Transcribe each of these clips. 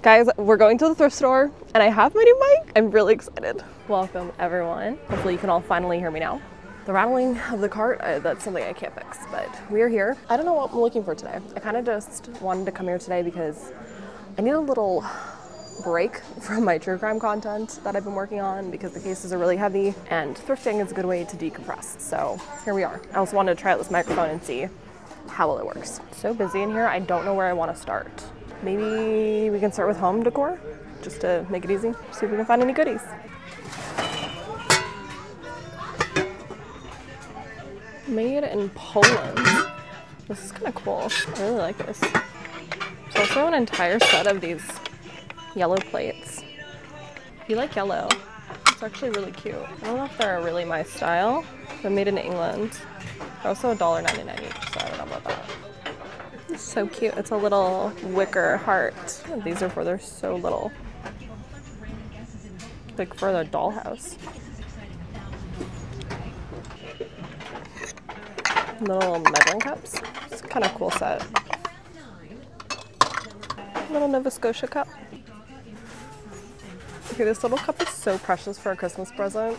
Guys, we're going to the thrift store and I have my new mic. I'm really excited. Welcome everyone. Hopefully you can all finally hear me now. The rattling of the cart, uh, that's something I can't fix, but we're here. I don't know what I'm looking for today. I kind of just wanted to come here today because I need a little break from my true crime content that I've been working on because the cases are really heavy and thrifting is a good way to decompress. So here we are. I also wanted to try out this microphone and see how well it works. So busy in here, I don't know where I want to start. Maybe we can start with home decor just to make it easy. See if we can find any goodies. Made in Poland. This is kind of cool. I really like this. There's also an entire set of these yellow plates. If you like yellow, it's actually really cute. I don't know if they're really my style, but made in England. They're also $1.99 each, so I don't know about that. So cute. It's a little wicker heart. These are for they're so little. Like for the dollhouse. Little measuring cups. It's kind of cool set. Little Nova Scotia cup. Okay, this little cup is so precious for a Christmas present.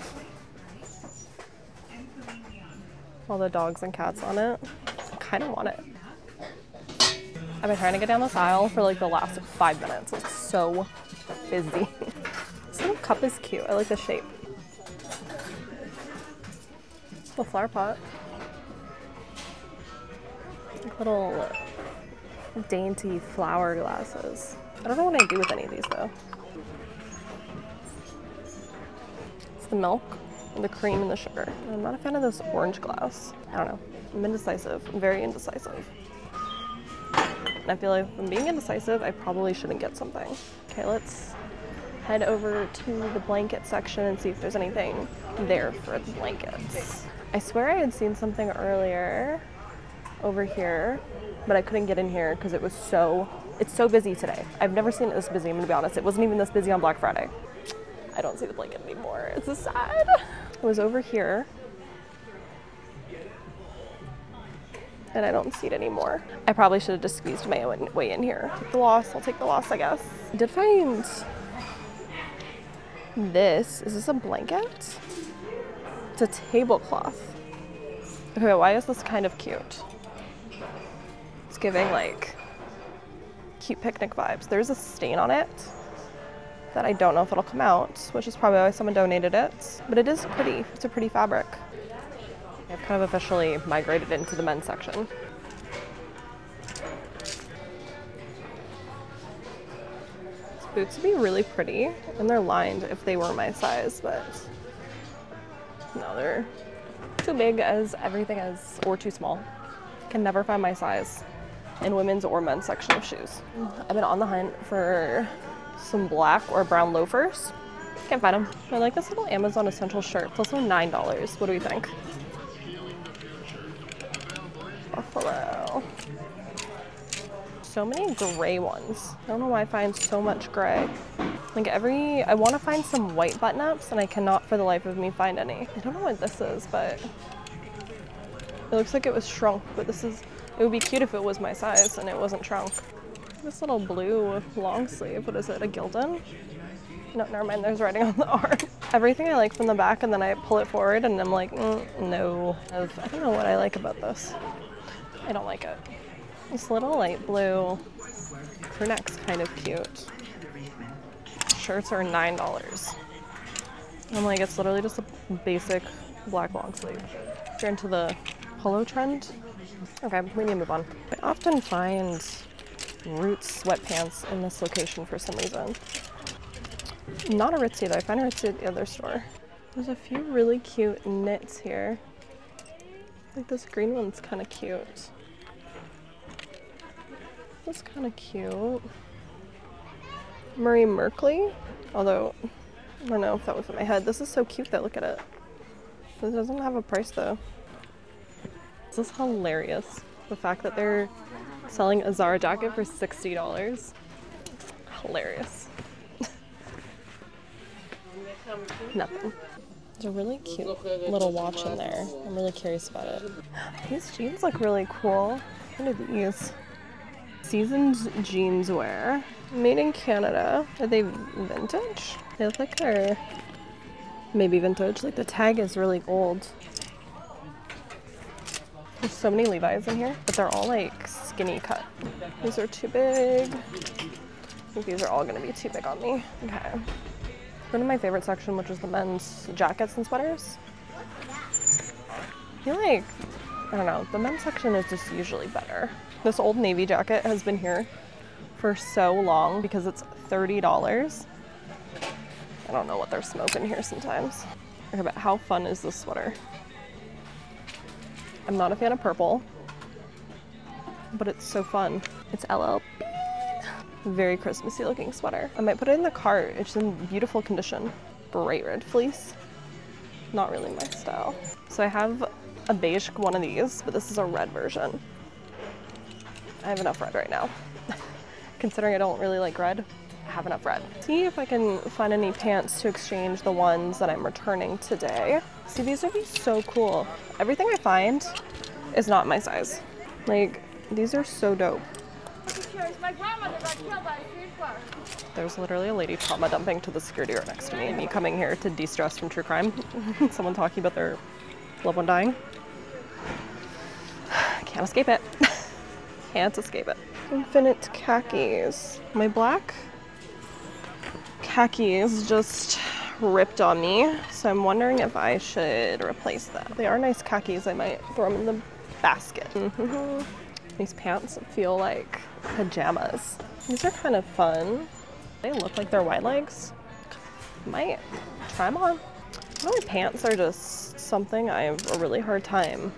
All the dogs and cats on it. I kind of want it. I've been trying to get down this aisle for like the last five minutes. It's so busy. this little cup is cute. I like the shape. Little flower pot. Little dainty flower glasses. I don't know what I do with any of these though. It's the milk, the cream, and the sugar. I'm not a fan of this orange glass. I don't know. I'm indecisive. I'm very indecisive. And I feel like if I'm being indecisive, I probably shouldn't get something. Okay, let's head over to the blanket section and see if there's anything there for the blankets. I swear I had seen something earlier over here, but I couldn't get in here because it was so, it's so busy today. I've never seen it this busy, I'm gonna be honest. It wasn't even this busy on Black Friday. I don't see the blanket anymore. It's so sad. It was over here. And I don't see it anymore. I probably should have just squeezed my way in here. Take the loss, I'll take the loss, I guess. I did find this. Is this a blanket? It's a tablecloth. Okay, why is this kind of cute? It's giving like cute picnic vibes. There's a stain on it that I don't know if it'll come out, which is probably why someone donated it. But it is pretty. It's a pretty fabric. I've kind of officially migrated into the men's section. These boots would be really pretty, and they're lined if they were my size, but no, they're too big as everything is, or too small. Can never find my size in women's or men's section of shoes. I've been on the hunt for some black or brown loafers. Can't find them. I like this little Amazon Essential shirt. It's also $9. What do we think? Buffalo. So many gray ones. I don't know why I find so much gray. Like every, I want to find some white button ups and I cannot for the life of me find any. I don't know what this is, but it looks like it was shrunk, but this is, it would be cute if it was my size and it wasn't shrunk. This little blue long sleeve, what is it, a Gildan? No, never mind, there's writing on the arm. Everything I like from the back and then I pull it forward and I'm like, mm, no. I don't know what I like about this. I don't like it. This little light blue crew neck's kind of cute. Shirts are $9. I'm like, it's literally just a basic black long sleeve. If you're into the polo trend, okay, we need to move on. I often find Roots sweatpants in this location for some reason. Not Aritzia though, I find Aritzia at the other store. There's a few really cute knits here. Like this green one's kind of cute. This kind of cute. Murray Merkley, although I don't know if that was in my head. This is so cute though, look at it. This doesn't have a price though. This is hilarious. The fact that they're selling a Zara jacket for $60. Hilarious. Nothing. There's a really cute little watch in there. I'm really curious about it. These jeans look really cool. What are these? Seasoned jeans wear. Made in Canada. Are they vintage? They look like they're maybe vintage. Like the tag is really old. There's so many Levi's in here, but they're all like skinny cut. These are too big. I think these are all gonna be too big on me. Okay. Go to my favorite section, which is the men's jackets and sweaters. I feel like, I don't know, the men's section is just usually better. This old navy jacket has been here for so long because it's $30. I don't know what they're smoking here sometimes. Okay, but how fun is this sweater? I'm not a fan of purple, but it's so fun. It's LL very Christmassy looking sweater. I might put it in the cart. It's in beautiful condition. Bright red fleece. Not really my style. So I have a beige one of these, but this is a red version. I have enough red right now. Considering I don't really like red, I have enough red. See if I can find any pants to exchange the ones that I'm returning today. See, these would be so cool. Everything I find is not my size. Like, these are so dope. There's literally a lady trauma dumping to the security guard next to me, and me coming here to de-stress from true crime. Someone talking about their loved one dying. Can't escape it. Can't escape it. Infinite khakis. My black khakis just ripped on me, so I'm wondering if I should replace them. They are nice khakis. I might throw them in the basket. Mm -hmm. These pants feel like pajamas. These are kind of fun. They look like they're wide legs. Might try them on. My pants are just something I have a really hard time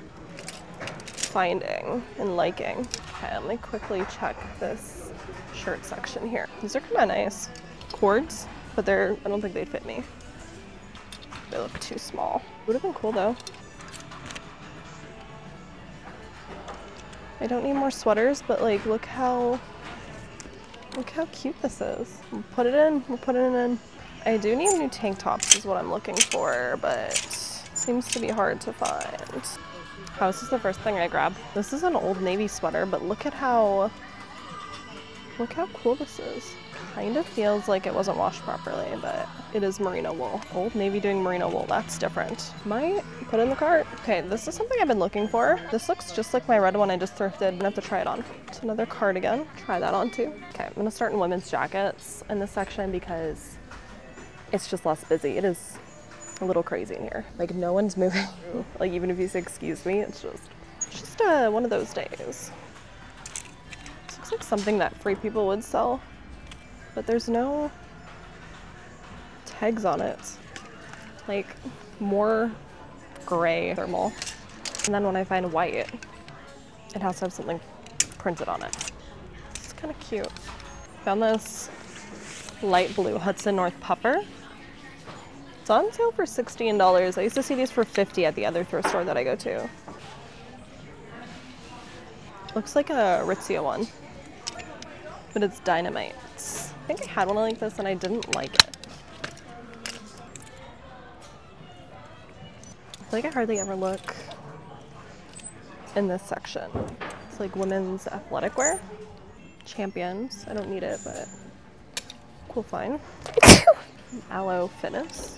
finding and liking. Okay, let me quickly check this shirt section here. These are kind of nice. Cords, but they're, I don't think they'd fit me. They look too small. Would have been cool though. I don't need more sweaters, but like, look how, look how cute this is. We'll put it in, we'll put it in. I do need new tank tops is what I'm looking for, but seems to be hard to find. This is the first thing I grabbed. This is an old navy sweater, but look at how, look how cool this is. Kind of feels like it wasn't washed properly, but it is merino wool. Old Navy doing merino wool, that's different. Might put in the cart. Okay, this is something I've been looking for. This looks just like my red one I just thrifted. I'm gonna have to try it on. It's another cardigan. Try that on too. Okay, I'm gonna start in women's jackets in this section because it's just less busy. It is a little crazy in here. Like no one's moving. like even if you say excuse me, it's just, it's just uh, one of those days. This looks like something that free people would sell but there's no tags on it. Like more gray thermal. And then when I find white, it has to have something printed on it. It's kind of cute. Found this light blue Hudson North puffer. It's on sale for $16. I used to see these for 50 at the other thrift store that I go to. Looks like a Aritzia one, but it's dynamite. I think I had one like this and I didn't like it. I feel like I hardly ever look in this section. It's like women's athletic wear. Champions. I don't need it, but cool find. Aloe Fitness.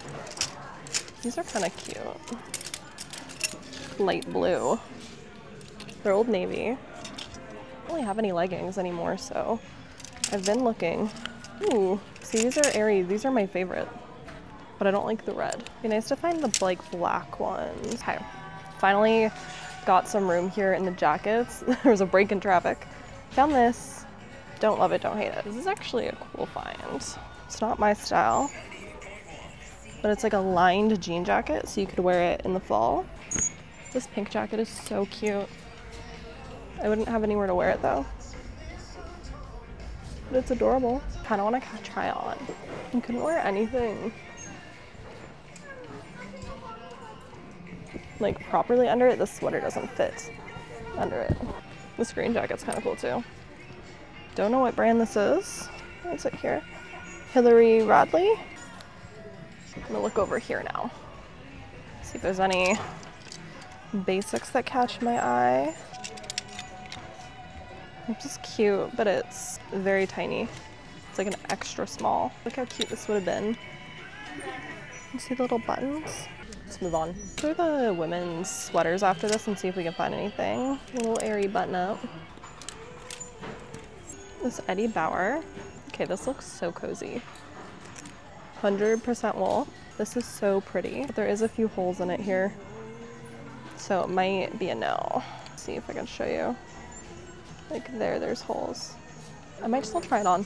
These are kind of cute. Light blue. They're Old Navy. I don't really have any leggings anymore, so I've been looking. Ooh, see these are Aerie. These are my favorite. But I don't like the red. Be nice to find the like black ones. Okay, finally got some room here in the jackets. there was a break in traffic. Found this. Don't love it, don't hate it. This is actually a cool find. It's not my style, but it's like a lined jean jacket, so you could wear it in the fall. This pink jacket is so cute. I wouldn't have anywhere to wear it though but it's adorable. Kind of want to try on. You couldn't wear anything like properly under it. The sweater doesn't fit under it. This green jacket's kind of cool too. Don't know what brand this is. What's it here? Hillary Rodley. I'm gonna look over here now. See if there's any basics that catch my eye. Which is cute, but it's very tiny. It's like an extra small. Look how cute this would have been. You see the little buttons? Let's move on. Go the women's sweaters after this and see if we can find anything. A little Aerie button up. This Eddie Bauer. Okay, this looks so cozy. 100% wool. This is so pretty. But there is a few holes in it here. So it might be a no. Let's see if I can show you. Like there, there's holes. I might still try it on.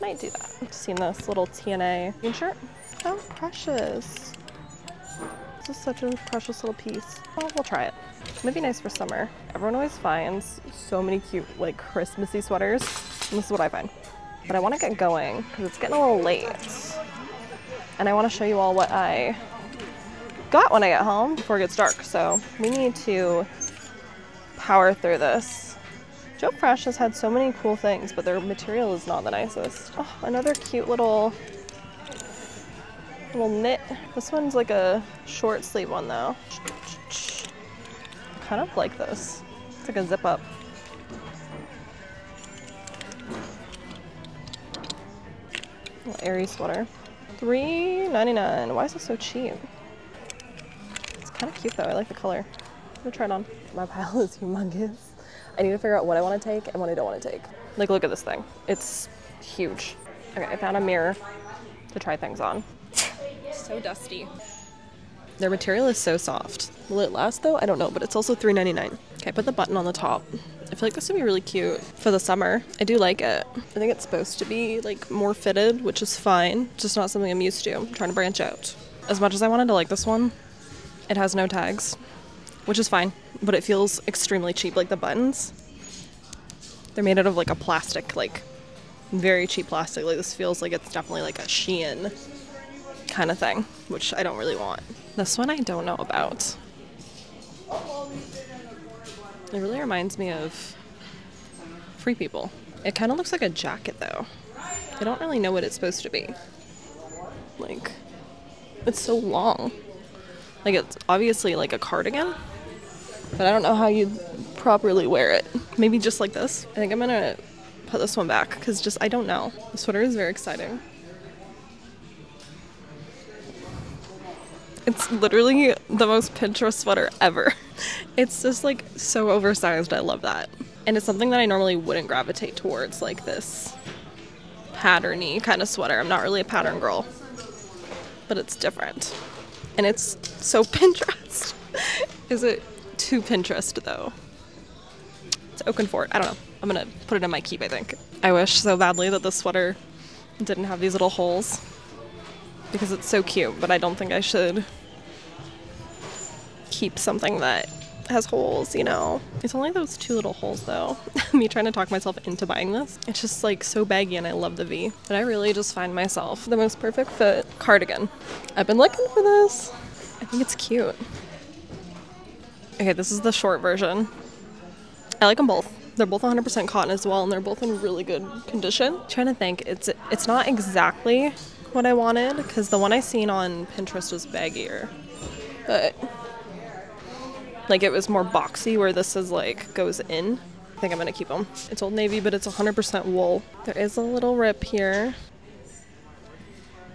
Might do that. I've seen this little TNA jean shirt. How precious. This is such a precious little piece. Well, we'll try it. Might be nice for summer. Everyone always finds so many cute, like, Christmassy sweaters. This is what I find. But I want to get going because it's getting a little late. And I want to show you all what I got when I get home before it gets dark. So we need to power through this. Joe Fresh has had so many cool things, but their material is not the nicest. Oh, another cute little little knit. This one's like a short sleeve one though. Kind of like this. It's like a zip up. Airy sweater. $3.99. Why is it so cheap? It's kind of cute though. I like the color. I'm gonna try it on. My pile is humongous. I need to figure out what I want to take and what I don't want to take. Like, look at this thing. It's huge. Okay, I found a mirror to try things on. so dusty. Their material is so soft. Will it last though? I don't know, but it's also $3.99. Okay, put the button on the top. I feel like this would be really cute for the summer. I do like it. I think it's supposed to be like more fitted, which is fine. Just not something I'm used to. I'm trying to branch out. As much as I wanted to like this one, it has no tags, which is fine, but it feels extremely cheap. Like the buttons, they're made out of like a plastic, like very cheap plastic. Like this feels like it's definitely like a Shein kind of thing, which I don't really want. This one I don't know about. It really reminds me of Free People. It kind of looks like a jacket though. I don't really know what it's supposed to be. Like, it's so long. Like, it's obviously like a cardigan, but I don't know how you'd properly wear it. Maybe just like this. I think I'm gonna put this one back because just I don't know. The sweater is very exciting. It's literally the most Pinterest sweater ever. It's just like so oversized. I love that. And it's something that I normally wouldn't gravitate towards, like this patterny kind of sweater. I'm not really a pattern girl, but it's different. And it's so Pinterest. Is it too Pinterest though? It's Oak and Fort. I don't know. I'm gonna put it in my keep, I think. I wish so badly that the sweater didn't have these little holes because it's so cute, but I don't think I should keep something that has holes, you know. It's only those two little holes though. Me trying to talk myself into buying this. It's just like so baggy and I love the V. But I really just find myself the most perfect fit cardigan. I've been looking for this. I think it's cute. Okay, this is the short version. I like them both. They're both 100% cotton as well, and they're both in really good condition. I'm trying to think, it's it's not exactly what I wanted because the one I seen on Pinterest was baggier, but like it was more boxy where this is like goes in. I think I'm gonna keep them. It's Old Navy, but it's 100% wool. There is a little rip here.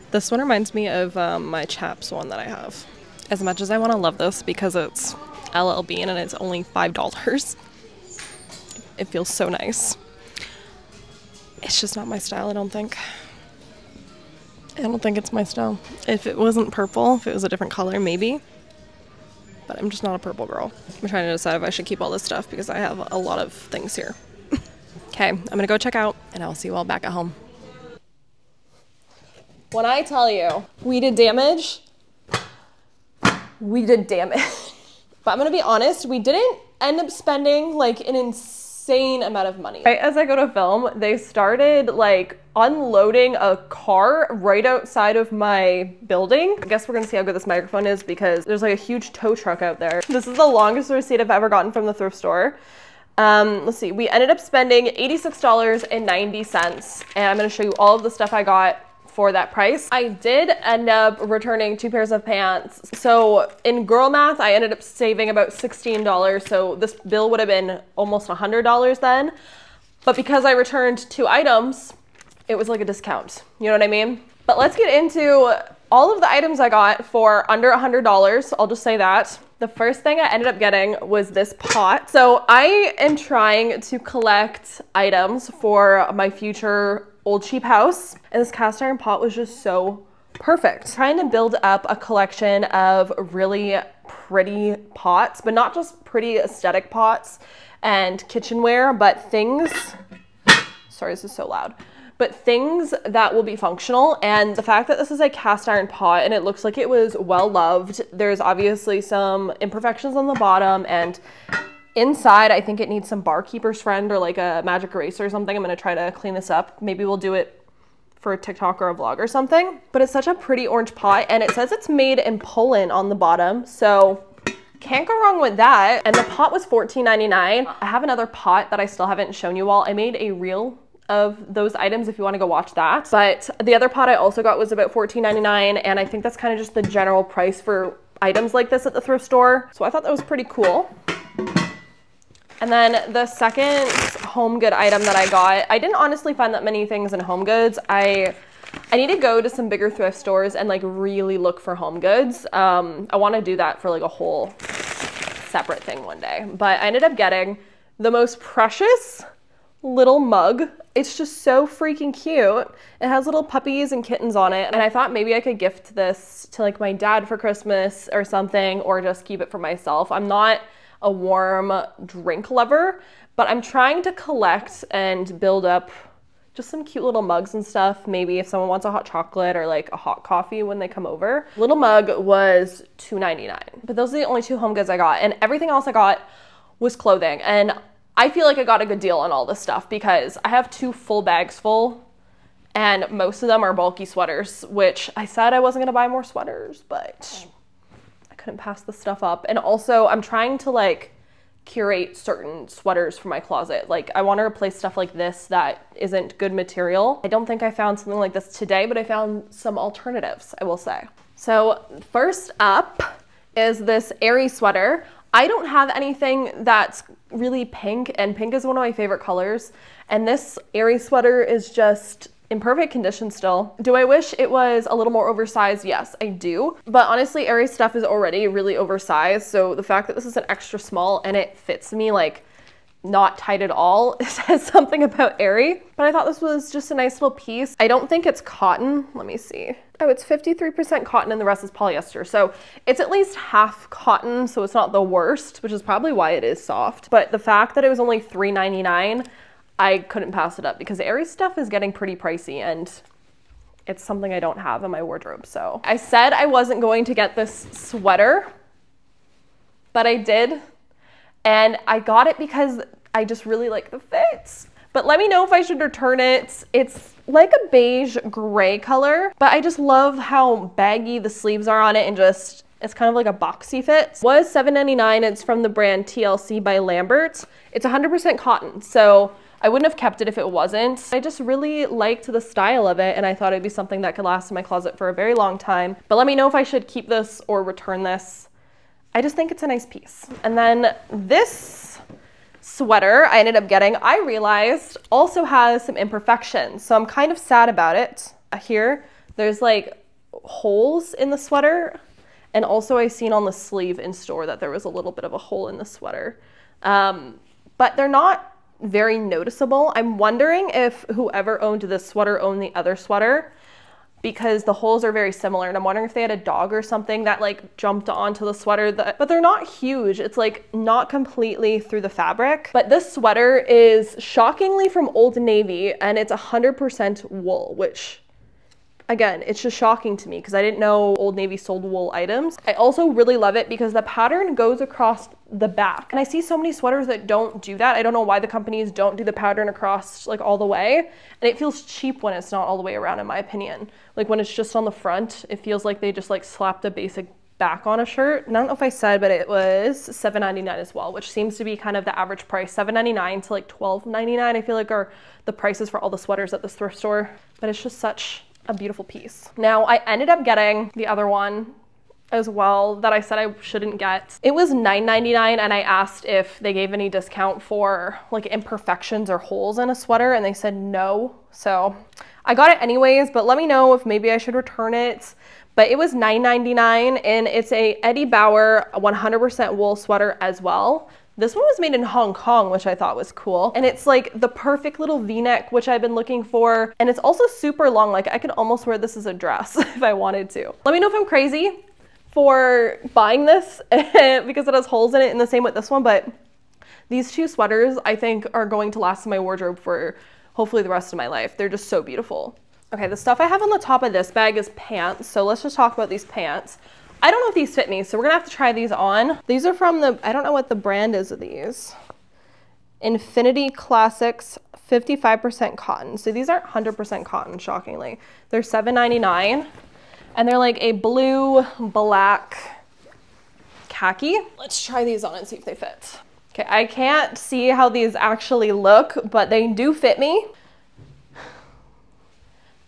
This one reminds me of um, my Chaps one that I have. As much as I want to love this because it's LL Bean and it's only $5, it feels so nice. It's just not my style, I don't think. I don't think it's my style. If it wasn't purple, if it was a different color, maybe. But I'm just not a purple girl. I'm trying to decide if I should keep all this stuff because I have a lot of things here. okay, I'm gonna go check out and I'll see you all back at home. When I tell you we did damage, we did damage. but I'm gonna be honest, we didn't end up spending like an insane amount of money. Right as I go to film, they started like unloading a car right outside of my building. I guess we're gonna see how good this microphone is because there's like a huge tow truck out there. This is the longest receipt I've ever gotten from the thrift store. Um, let's see, we ended up spending $86.90 and I'm gonna show you all of the stuff I got for that price. I did end up returning two pairs of pants. So in girl math, I ended up saving about $16. So this bill would have been almost $100 then. But because I returned two items, it was like a discount. You know what I mean? But let's get into all of the items I got for under $100. I'll just say that. The first thing I ended up getting was this pot. So I am trying to collect items for my future old cheap house. And this cast iron pot was just so perfect. Trying to build up a collection of really pretty pots, but not just pretty aesthetic pots and kitchenware, but things, sorry, this is so loud, but things that will be functional. And the fact that this is a cast iron pot and it looks like it was well loved, there's obviously some imperfections on the bottom and inside, I think it needs some Bar Keepers Friend or like a magic eraser or something. I'm gonna try to clean this up. Maybe we'll do it for a TikTok or a vlog or something. But it's such a pretty orange pot and it says it's made in Poland on the bottom. So can't go wrong with that. And the pot was $14.99. I have another pot that I still haven't shown you all. I made a reel of those items if you want to go watch that. But the other pot I also got was about $14.99 and I think that's kind of just the general price for items like this at the thrift store. So I thought that was pretty cool. And then the second home good item that I got, I didn't honestly find that many things in home goods. I I need to go to some bigger thrift stores and like really look for home goods. Um, I want to do that for like a whole separate thing one day. But I ended up getting the most precious little mug. It's just so freaking cute. It has little puppies and kittens on it. And I thought maybe I could gift this to like my dad for Christmas or something or just keep it for myself. I'm not a warm drink lover, but I'm trying to collect and build up just some cute little mugs and stuff. Maybe if someone wants a hot chocolate or like a hot coffee when they come over. Little mug was $2.99, but those are the only two home goods I got. And everything else I got was clothing. And I feel like I got a good deal on all this stuff because I have two full bags full and most of them are bulky sweaters, which I said I wasn't gonna buy more sweaters, but I couldn't pass the stuff up. And also I'm trying to like curate certain sweaters for my closet. Like I want to replace stuff like this that isn't good material. I don't think I found something like this today, but I found some alternatives, I will say. So first up is this Aerie sweater. I don't have anything that's really pink and pink is one of my favorite colors. And this Aerie sweater is just in perfect condition still. Do I wish it was a little more oversized? Yes, I do. But honestly, Aerie stuff is already really oversized. So the fact that this is an extra small and it fits me like not tight at all says something about Aerie. But I thought this was just a nice little piece. I don't think it's cotton. Let me see. Oh, it's 53% cotton and the rest is polyester. So it's at least half cotton, so it's not the worst, which is probably why it is soft. But the fact that it was only $3.99 I couldn't pass it up because Aerie stuff is getting pretty pricey and it's something I don't have in my wardrobe. So I said I wasn't going to get this sweater, but I did. And I got it because I just really like the fits. But let me know if I should return it. It's like a beige gray color, but I just love how baggy the sleeves are on it and just it's kind of like a boxy fit. Was $7.99. It's from the brand TLC by Lambert. It's 100% cotton. So I wouldn't have kept it if it wasn't. I just really liked the style of it and I thought it'd be something that could last in my closet for a very long time. But let me know if I should keep this or return this. I just think it's a nice piece. And then this sweater I ended up getting, I realized also has some imperfections. So I'm kind of sad about it. Here, there's like holes in the sweater. And also I seen on the sleeve in store that there was a little bit of a hole in the sweater. Um, but they're not very noticeable. I'm wondering if whoever owned this sweater owned the other sweater because the holes are very similar and I'm wondering if they had a dog or something that like jumped onto the sweater that, but they're not huge. It's like not completely through the fabric. But this sweater is shockingly from Old Navy and it's 100% wool, which Again, it's just shocking to me because I didn't know Old Navy sold wool items. I also really love it because the pattern goes across the back. And I see so many sweaters that don't do that. I don't know why the companies don't do the pattern across like all the way. And it feels cheap when it's not all the way around in my opinion. Like when it's just on the front, it feels like they just like slapped a basic back on a shirt. And I don't know if I said, but it was $7.99 as well, which seems to be kind of the average price. $7.99 to like $12.99 I feel like are the prices for all the sweaters at this thrift store. But it's just such a beautiful piece. Now I ended up getting the other one as well that I said I shouldn't get. It was $9.99 and I asked if they gave any discount for like imperfections or holes in a sweater and they said no. So I got it anyways, but let me know if maybe I should return it. But it was $9.99 and it's a Eddie Bauer 100% wool sweater as well. This one was made in Hong Kong, which I thought was cool. And it's like the perfect little v-neck, which I've been looking for. And it's also super long. Like I could almost wear this as a dress if I wanted to. Let me know if I'm crazy for buying this because it has holes in it and the same with this one. But these two sweaters I think are going to last in my wardrobe for hopefully the rest of my life. They're just so beautiful. Okay, the stuff I have on the top of this bag is pants. So let's just talk about these pants. I don't know if these fit me, so we're gonna have to try these on. These are from the, I don't know what the brand is of these. Infinity Classics 55% cotton. So these aren't 100% cotton, shockingly. They're $7.99 and they're like a blue, black khaki. Let's try these on and see if they fit. Okay, I can't see how these actually look, but they do fit me.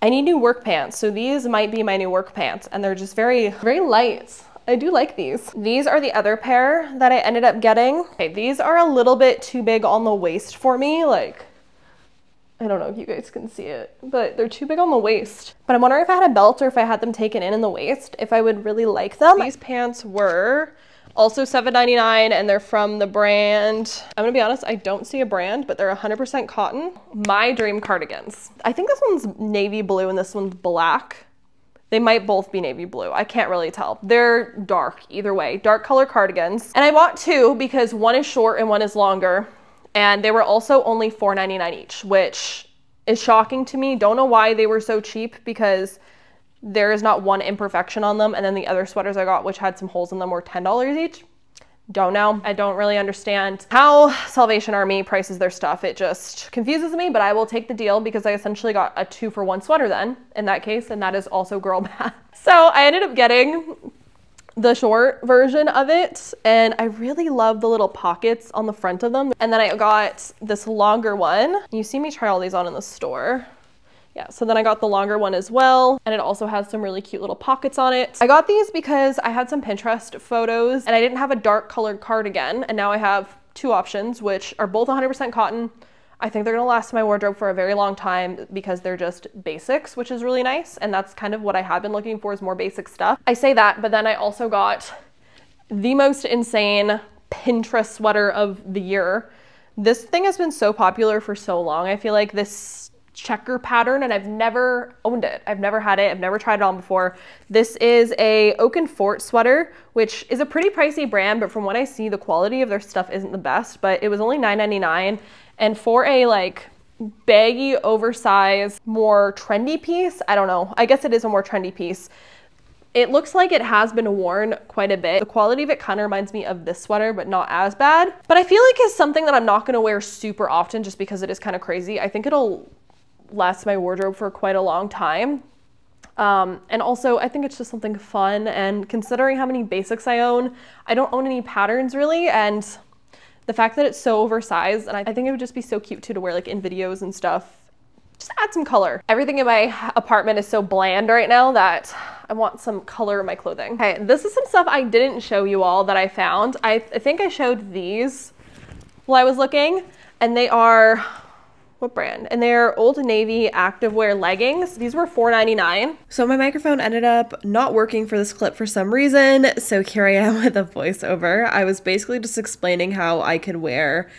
I need new work pants, so these might be my new work pants, and they're just very, very light. I do like these. These are the other pair that I ended up getting. Okay, these are a little bit too big on the waist for me, like, I don't know if you guys can see it, but they're too big on the waist. But I'm wondering if I had a belt or if I had them taken in in the waist, if I would really like them. These pants were also $7.99 and they're from the brand, I'm gonna be honest, I don't see a brand, but they're 100% cotton. My Dream Cardigans. I think this one's navy blue and this one's black. They might both be navy blue. I can't really tell. They're dark either way, dark color cardigans. And I bought two because one is short and one is longer. And they were also only $4.99 each, which is shocking to me. Don't know why they were so cheap because there is not one imperfection on them. And then the other sweaters I got, which had some holes in them, were $10 each. Don't know. I don't really understand how Salvation Army prices their stuff. It just confuses me, but I will take the deal because I essentially got a two for one sweater then in that case, and that is also girl math. So I ended up getting the short version of it and I really love the little pockets on the front of them. And then I got this longer one. You see me try all these on in the store. Yeah, so then I got the longer one as well, and it also has some really cute little pockets on it. I got these because I had some Pinterest photos and I didn't have a dark colored cardigan, and now I have two options, which are both 100% cotton. I think they're gonna last in my wardrobe for a very long time because they're just basics, which is really nice. And that's kind of what I have been looking for is more basic stuff. I say that, but then I also got the most insane Pinterest sweater of the year. This thing has been so popular for so long. I feel like this checker pattern and I've never owned it. I've never had it. I've never tried it on before. This is a Oak and Fort sweater, which is a pretty pricey brand, but from what I see, the quality of their stuff isn't the best, but it was only $9.99. And for a like baggy, oversized, more trendy piece, I don't know. I guess it is a more trendy piece. It looks like it has been worn quite a bit. The quality of it kind of reminds me of this sweater, but not as bad. But I feel like it's something that I'm not gonna wear super often just because it is kind of crazy. I think it'll last my wardrobe for quite a long time. Um, and also, I think it's just something fun. And considering how many basics I own, I don't own any patterns really. And the fact that it's so oversized, and I, think it would just be so cute too to wear like in videos and stuff. Just add some color. Everything in my apartment is so bland right now that I want some color in my clothing. Okay, this is some stuff I didn't show you all that I found. I, I think I showed these while I was looking, and they are what brand? And they're Old Navy activewear leggings. These were $4.99. So my microphone ended up not working for this clip for some reason. So here I am with a voiceover. I was basically just explaining how I could wear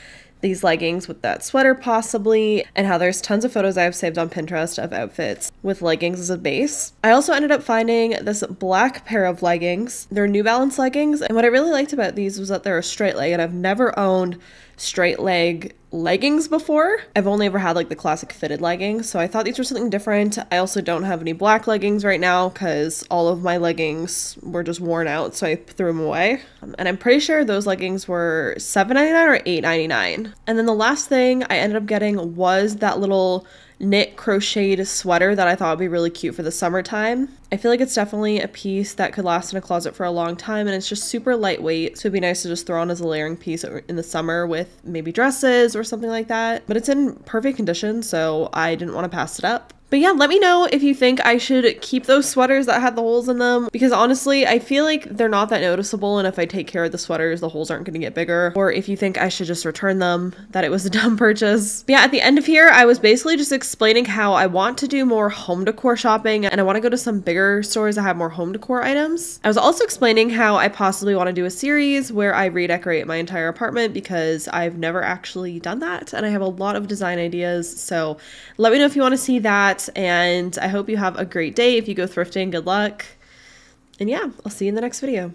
these leggings with that sweater possibly, and how there's tons of photos I've saved on Pinterest of outfits with leggings as a base. I also ended up finding this black pair of leggings. They're New Balance leggings, and what I really liked about these was that they're a straight leg, and I've never owned straight leg leggings before. I've only ever had like the classic fitted leggings, so I thought these were something different. I also don't have any black leggings right now because all of my leggings were just worn out, so I threw them away. Um, and I'm pretty sure those leggings were $7.99 or $8.99. And then the last thing I ended up getting was that little knit crocheted sweater that I thought would be really cute for the summertime. I feel like it's definitely a piece that could last in a closet for a long time and it's just super lightweight, so it'd be nice to just throw on as a layering piece in the summer with maybe dresses or something like that. But it's in perfect condition, so I didn't want to pass it up. But yeah, let me know if you think I should keep those sweaters that had the holes in them because honestly, I feel like they're not that noticeable and if I take care of the sweaters, the holes aren't going to get bigger. Or if you think I should just return them, that it was a dumb purchase. But yeah, at the end of here, I was basically just explaining how I want to do more home decor shopping and I want to go to some bigger stores that have more home decor items. I was also explaining how I possibly want to do a series where I redecorate my entire apartment because I've never actually done that and I have a lot of design ideas. So let me know if you want to see and I hope you have a great day. If you go thrifting, good luck. And yeah, I'll see you in the next video.